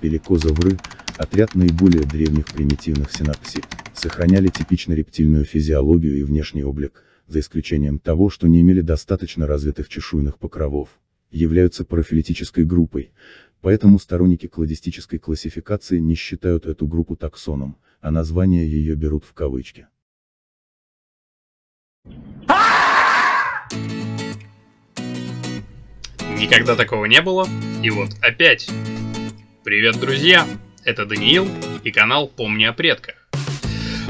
Пеликозавры, отряд наиболее древних примитивных синапсид, сохраняли типично рептильную физиологию и внешний облик, за исключением того, что не имели достаточно развитых чешуйных покровов, являются парафилетической группой, поэтому сторонники кладистической классификации не считают эту группу таксоном, а название ее берут в кавычки. Никогда такого не было, и вот опять. Привет, друзья! Это Даниил и канал «Помни о предках».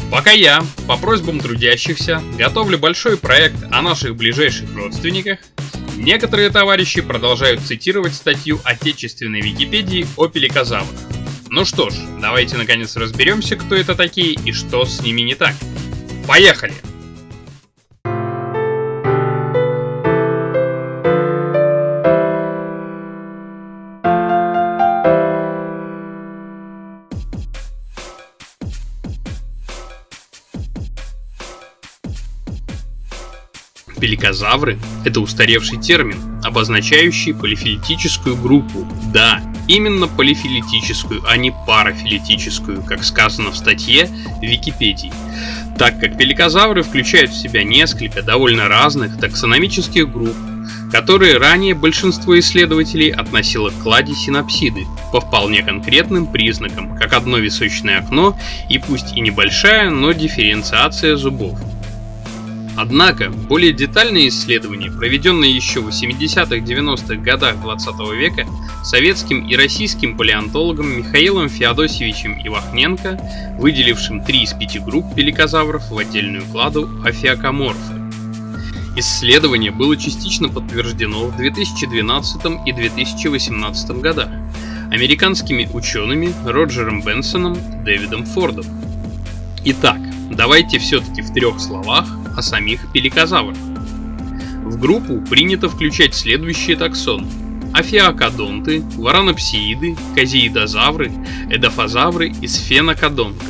Пока я, по просьбам трудящихся, готовлю большой проект о наших ближайших родственниках, некоторые товарищи продолжают цитировать статью отечественной Википедии о пеликозаврах. Ну что ж, давайте наконец разберемся, кто это такие и что с ними не так. Поехали! Пеликозавры – это устаревший термин, обозначающий полифилетическую группу. Да, именно полифилетическую, а не парафилетическую, как сказано в статье Википедии. Так как пеликозавры включают в себя несколько довольно разных таксономических групп, которые ранее большинство исследователей относило к кладе синапсиды по вполне конкретным признакам, как одно височное окно и пусть и небольшая, но дифференциация зубов. Однако, более детальные исследования, проведенные еще в 80-х-90-х годах 20 века советским и российским палеонтологом Михаилом Феодосевичем Ивахненко, выделившим три из пяти групп пеликозавров в отдельную кладу афиокоморфы. Исследование было частично подтверждено в 2012 и 2018 годах американскими учеными Роджером Бенсоном и Дэвидом Фордом. Итак, давайте все-таки в трех словах о самих пеликозаврах. В группу принято включать следующие таксоны. Афиокодонты, варанопсииды, казеидозавры, эдофазавры и сфенокодонты.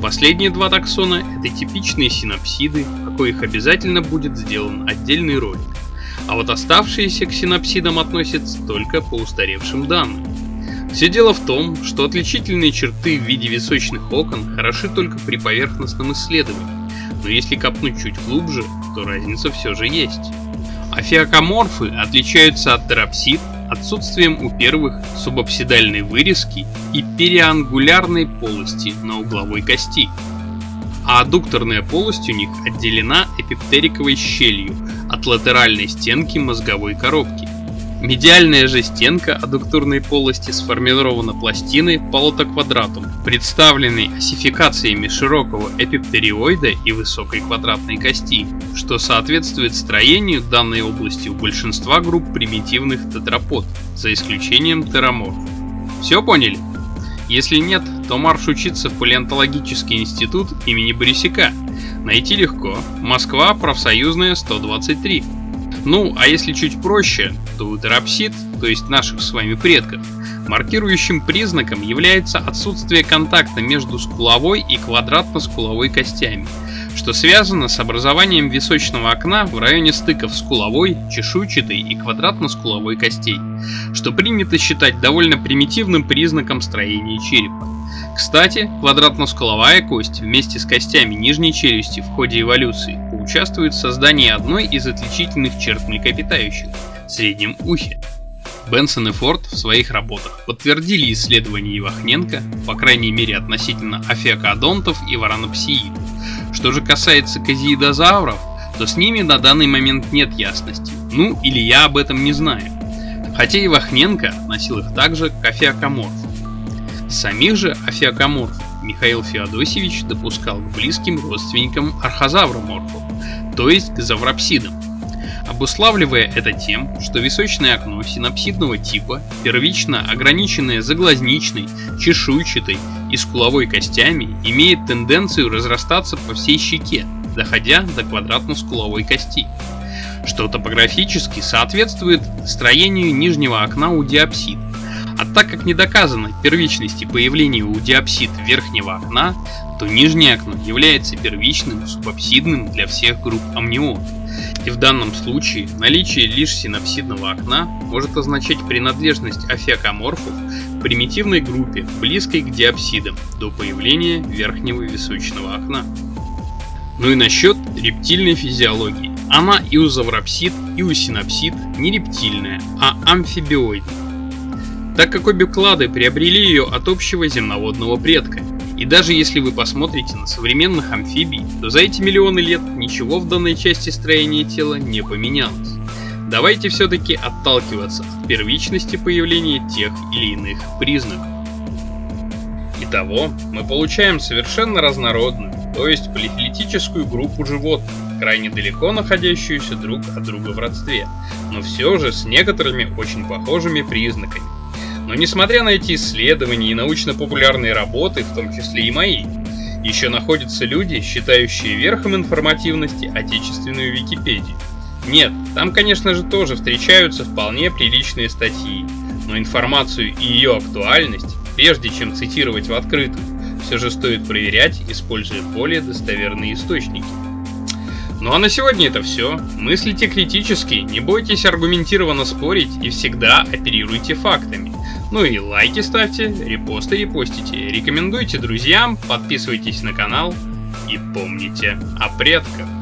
Последние два таксона – это типичные синапсиды, о коих обязательно будет сделан отдельный ролик. А вот оставшиеся к синапсидам относятся только по устаревшим данным. Все дело в том, что отличительные черты в виде височных окон хороши только при поверхностном исследовании но если копнуть чуть глубже, то разница все же есть. Афиокоморфы отличаются от терапсид отсутствием у первых субапсидальной вырезки и периангулярной полости на угловой кости, а аддукторная полость у них отделена эпиптериковой щелью от латеральной стенки мозговой коробки. Медиальная же стенка аддуктурной полости сформирована пластиной полотоквадратум, представленной осификациями широкого эпиптериоида и высокой квадратной кости, что соответствует строению данной области у большинства групп примитивных тетрапод, за исключением тераморф. Все поняли? Если нет, то марш учиться в палеонтологический институт имени Борисяка. Найти легко. Москва, профсоюзная, 123. Ну, а если чуть проще, то у терапсид, то есть наших с вами предков, маркирующим признаком является отсутствие контакта между скуловой и квадратно-скуловой костями, что связано с образованием височного окна в районе стыков скуловой, чешуйчатой и квадратно-скуловой костей, что принято считать довольно примитивным признаком строения черепа. Кстати, квадратно-скуловая кость вместе с костями нижней челюсти в ходе эволюции поучаствует в создании одной из отличительных черт млекопитающих – среднем ухе. Бенсон и Форд в своих работах подтвердили исследования Ивахненко, по крайней мере относительно афиокодонтов и варанопсиидов. Что же касается казиидозавров, то с ними на данный момент нет ясности, ну или я об этом не знаю. Хотя Ивахненко относил их также к афиокоморфам. Самих же афиокоморфов Михаил Феодосевич допускал к близким родственникам архозавроморфов, то есть к завропсидам, обуславливая это тем, что височное окно синапсидного типа, первично ограниченное заглазничной, чешуйчатой и скуловой костями, имеет тенденцию разрастаться по всей щеке, доходя до квадратно-скуловой кости, что топографически соответствует строению нижнего окна у диапсид, а так как не доказано первичности появления у диапсид верхнего окна, то нижнее окно является первичным субапсидным для всех групп амнион. И в данном случае наличие лишь синапсидного окна может означать принадлежность афиокоморфов к примитивной группе, близкой к диапсидам, до появления верхнего височного окна. Ну и насчет рептильной физиологии. Она и у заврапсид, и у синапсид не рептильная, а амфибиоидная так как обе клады приобрели ее от общего земноводного предка. И даже если вы посмотрите на современных амфибий, то за эти миллионы лет ничего в данной части строения тела не поменялось. Давайте все-таки отталкиваться от первичности появления тех или иных признаков. Итого, мы получаем совершенно разнородную, то есть полифилетическую группу животных, крайне далеко находящуюся друг от друга в родстве, но все же с некоторыми очень похожими признаками. Но несмотря на эти исследования и научно-популярные работы, в том числе и мои, еще находятся люди, считающие верхом информативности отечественную Википедию. Нет, там, конечно же, тоже встречаются вполне приличные статьи, но информацию и ее актуальность, прежде чем цитировать в открытую, все же стоит проверять, используя более достоверные источники. Ну а на сегодня это все. Мыслите критически, не бойтесь аргументированно спорить и всегда оперируйте фактами. Ну и лайки ставьте, репосты репостите, рекомендуйте друзьям, подписывайтесь на канал и помните о предках.